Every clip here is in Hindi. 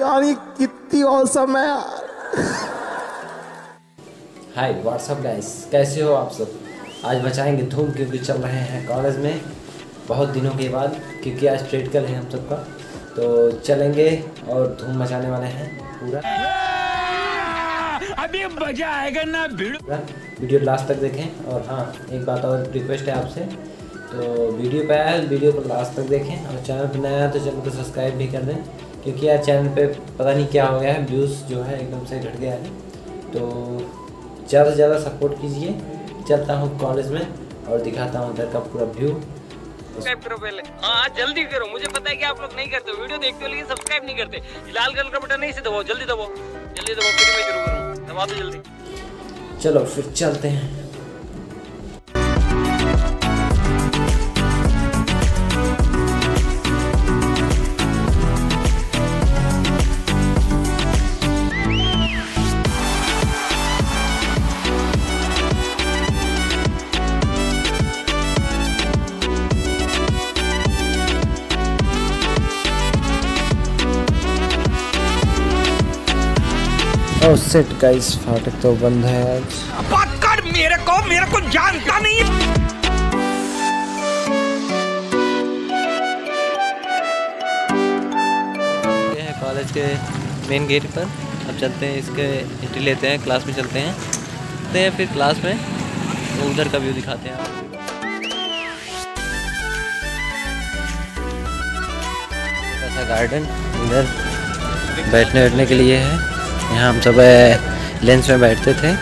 यानी कितनी औसम है हाय व्हाट्सअप गाइस कैसे हो आप सब? आज बचाएँगे धूम क्योंकि चल रहे हैं कॉलेज में। बहुत दिनों के बाद, क्योंकि आज प्रैक्टिकल है हम सबका। तो चलेंगे और धूम मचाने वाले हैं पूरा। अभी मज़ा आएगा ना भिड़ो। वीडियो लास्ट तक देखें और हाँ एक बात और रिक्वेस्ट है आपसे। तो वीडियो पे आया वीडियो को लास्ट तक देखें और चैनल पर नया है तो चैनल को सब्सक्राइब भी कर दें। क्योंकि यार चैनल पे पता नहीं क्या हो गया है व्यूज़ जो है एकदम से घट गया है। तो ज़्यादा से ज़्यादा सपोर्ट कीजिए। चलता हूँ कॉलेज में और दिखाता हूँ उधर का पूरा व्यू सब्सक्राइब करो पहले। हाँ जल्दी करो। मुझे पता है कि आप लोग नहीं करते वीडियो देखते हो, लेकिन सब्सक्राइब नहीं करते। लाल कलर का बटन नहीं से दबाओ, जल्दी दबाओ। जल्दी दबाओ, फिर मैं शुरू करूँ। दबा दो जल्दी। चलो, फिर चलते हैं। और सेट गाइस फाटक तो बंद है आज। बात कर मेरे को मेरे को जानता नहीं है। ये है कॉलेज के मेन गेट पर। अब चलते हैं इसके एंट्री लेते हैं क्लास में चलते हैं। चलते हैं फिर क्लास में। तो उधर का व्यू दिखाते हैं ऐसा गार्डन इधर बैठने बैठने के लिए है। यहाँ हम सब लेंस में बैठते थे।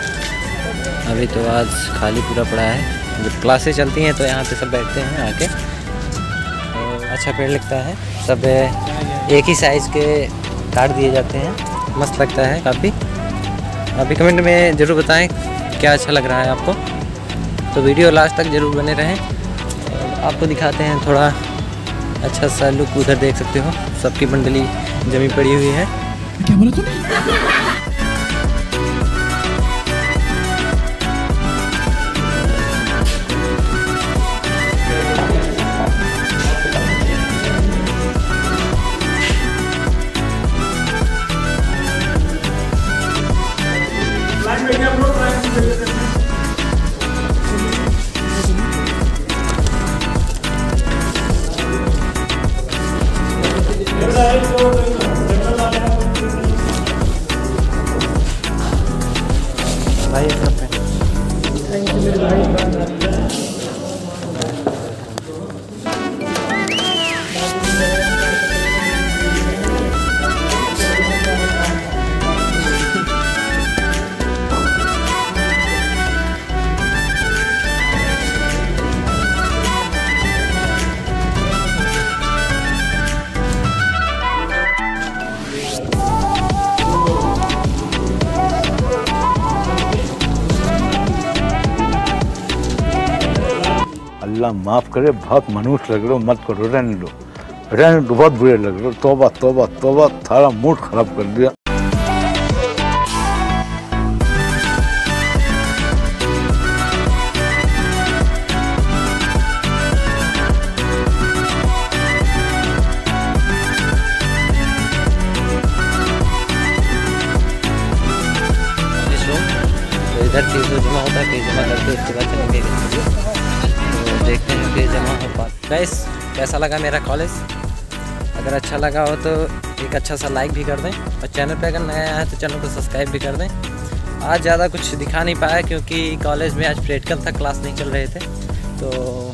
अभी तो आज खाली पूरा पड़ा है। जब क्लासेस चलती हैं तो यहाँ पे सब बैठते हैं आके। और अच्छा पेड़ लगता है। सब एक ही साइज़ के काट दिए जाते हैं। मस्त लगता है काफ़ी। अभी कमेंट में ज़रूर बताएँ क्या अच्छा लग रहा है आपको। तो वीडियो लास्ट तक ज़रूर बने रहें। आपको दिखाते हैं थोड़ा अच्छा सा लुक उधर देख सकते हो। सबकी मंडली जमी पड़ी हुई है। लाइन भाई अपना पेन अल्लाह माफ़ करे, बहुत मनुष्य लग रहे हो, मत करो, रहने दो। रहने दो, बहुत बुरे लग रहे हो। तोबा तोबा तोबा, थारा मूड खराब कर दिया। तो जमा होता है फिर जमा करके उसके बाद चलेंगे। देखते हैं कि जमा हो पाता गाइस कैसा लगा मेरा कॉलेज अगर अच्छा लगा हो तो एक अच्छा सा लाइक भी कर दें। और चैनल पे अगर नया आया है तो चैनल को सब्सक्राइब भी कर दें। आज ज़्यादा कुछ दिखा नहीं पाया क्योंकि कॉलेज में आज प्रैक्टिकल था क्लास नहीं चल रहे थे। तो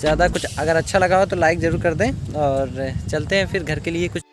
ज़्यादा कुछ अगर अच्छा लगा हो तो लाइक ज़रूर कर दें। और चलते हैं फिर घर के लिए कुछ